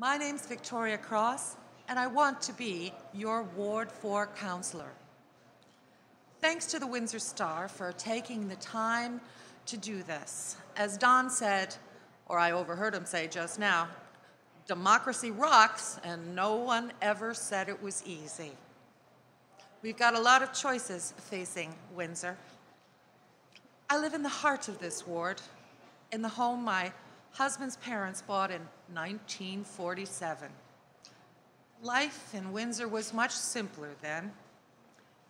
My name's Victoria Cross, and I want to be your Ward 4 councillor. Thanks to the Windsor Star for taking the time to do this. As Don said, or I overheard him say just now, democracy rocks, and no one ever said it was easy. We've got a lot of choices facing Windsor. I live in the heart of this ward, in the home my husband's parents bought in 1947. Life in Windsor was much simpler then.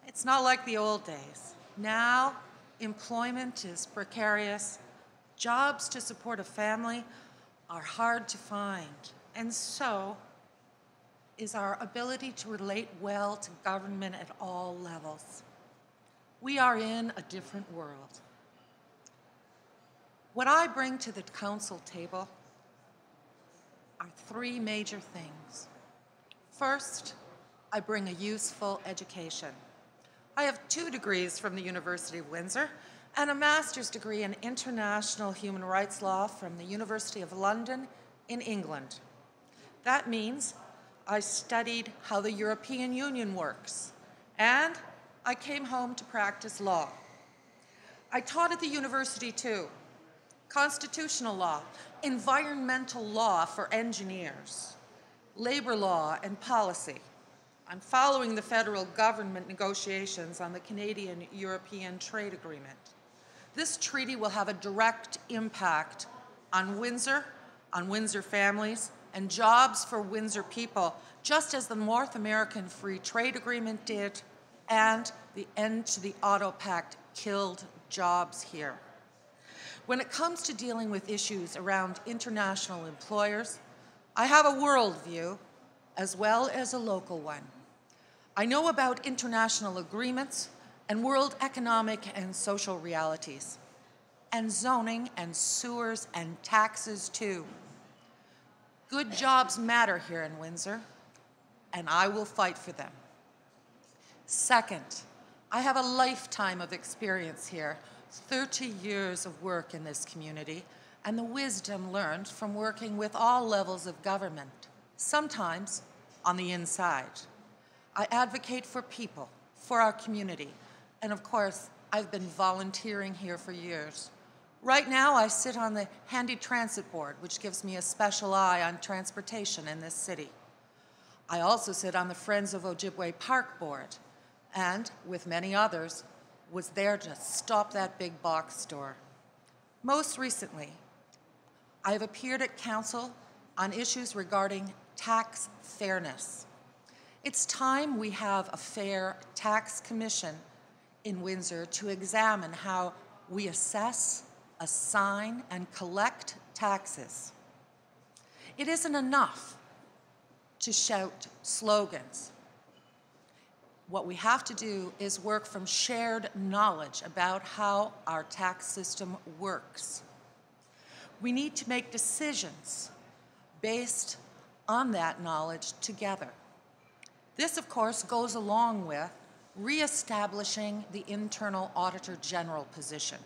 It's not like the old days. Now, employment is precarious, jobs to support a family are hard to find, and so is our ability to relate well to government at all levels. We are in a different world. What I bring to the council table are three major things. First, I bring a useful education. I have two degrees from the University of Windsor and a master's degree in international human rights law from the University of London in England. That means I studied how the European Union works, and I came home to practice law. I taught at the university too constitutional law, environmental law for engineers, labor law and policy. I'm following the federal government negotiations on the Canadian European Trade Agreement. This treaty will have a direct impact on Windsor, on Windsor families, and jobs for Windsor people, just as the North American Free Trade Agreement did, and the end to the Auto Pact killed jobs here. When it comes to dealing with issues around international employers, I have a worldview as well as a local one. I know about international agreements and world economic and social realities, and zoning and sewers and taxes too. Good jobs matter here in Windsor, and I will fight for them. Second, I have a lifetime of experience here, 30 years of work in this community, and the wisdom learned from working with all levels of government, sometimes on the inside. I advocate for people, for our community, and of course, I've been volunteering here for years. Right now, I sit on the Handi-Transit Board, which gives me a special eye on transportation in this city. I also sit on the Friends of Ojibway Park Board, and, with many others, was there to stop that big box store. Most recently, I have appeared at Council on issues regarding tax fairness. It's time we have a fair tax commission in Windsor to examine how we assess assign, and collect taxes. It isn't enough to shout slogans. What we have to do is work from shared knowledge about how our tax system works. We need to make decisions based on that knowledge together. This, of course, goes along with reestablishing the internal auditor general position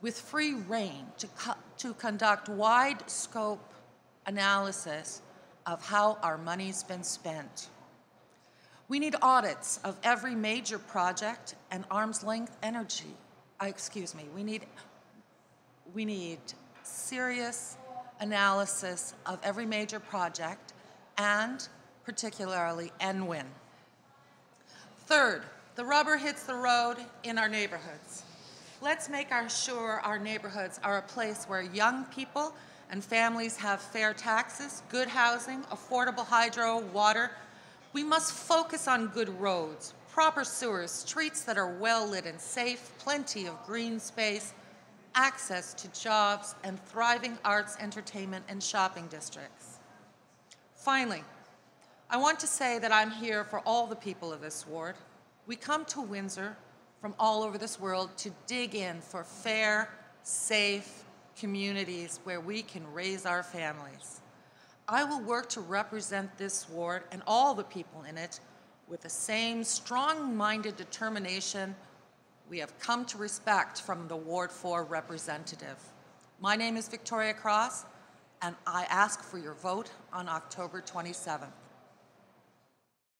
with free reign to, co to conduct wide scope analysis of how our money's been spent. We need audits of every major project and arm's length energy. Uh, excuse me, we need, we need serious analysis of every major project and particularly EnWin. Third, the rubber hits the road in our neighborhoods. Let's make our sure our neighborhoods are a place where young people and families have fair taxes, good housing, affordable hydro, water. We must focus on good roads, proper sewers, streets that are well lit and safe, plenty of green space, access to jobs, and thriving arts, entertainment, and shopping districts. Finally, I want to say that I'm here for all the people of this ward. We come to Windsor from all over this world to dig in for fair, safe communities where we can raise our families. I will work to represent this ward and all the people in it with the same strong-minded determination we have come to respect from the Ward 4 representative. My name is Victoria Cross, and I ask for your vote on October 27th.